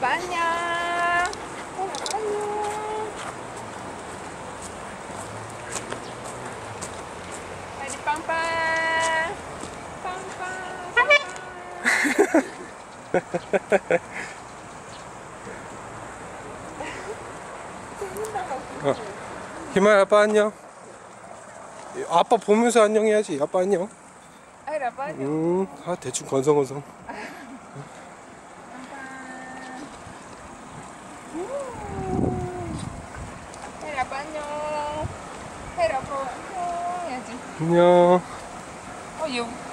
아빠 안녕. 혜리 아빠 안녕. 혜리 빵빵. 빵빵. 빵빵. 어. 희마야 아빠 안녕. 아빠 보면서 안녕해야지. 아빠 안녕. 아빠 안녕. 음, 아 대충 건성건성. 헤라 아빠 안녕. 헤라 아빠 안녕 해야지. 안녕. 어, 여보.